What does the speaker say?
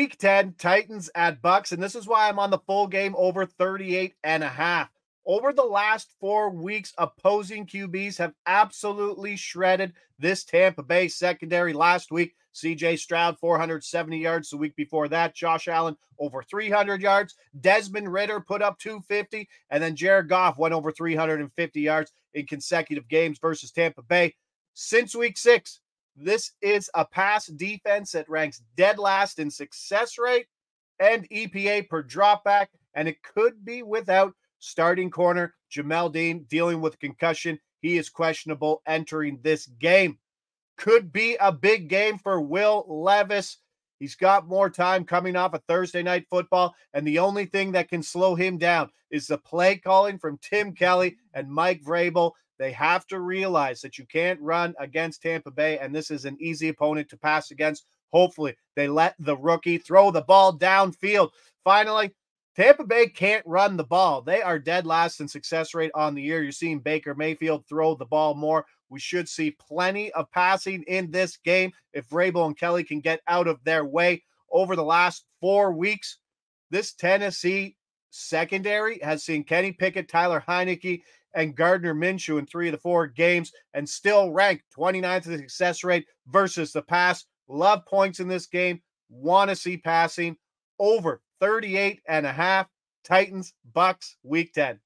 Week 10, Titans at Bucks, and this is why I'm on the full game over 38 and a half. Over the last four weeks, opposing QBs have absolutely shredded this Tampa Bay secondary. Last week, CJ Stroud, 470 yards. The week before that, Josh Allen, over 300 yards. Desmond Ridder put up 250. And then Jared Goff went over 350 yards in consecutive games versus Tampa Bay. Since week six, this is a pass defense that ranks dead last in success rate and EPA per dropback. And it could be without starting corner Jamel Dean dealing with concussion. He is questionable entering this game. Could be a big game for Will Levis. He's got more time coming off of Thursday night football, and the only thing that can slow him down is the play calling from Tim Kelly and Mike Vrabel. They have to realize that you can't run against Tampa Bay, and this is an easy opponent to pass against. Hopefully, they let the rookie throw the ball downfield. Finally, Tampa Bay can't run the ball. They are dead last in success rate on the year. You're seeing Baker Mayfield throw the ball more. We should see plenty of passing in this game if Vrabel and Kelly can get out of their way over the last four weeks. This Tennessee secondary has seen Kenny Pickett, Tyler Heinicke, and Gardner Minshew in three of the four games and still ranked 29th in success rate versus the pass. Love points in this game. Want to see passing over 38 and a half. Titans, Bucks, week 10.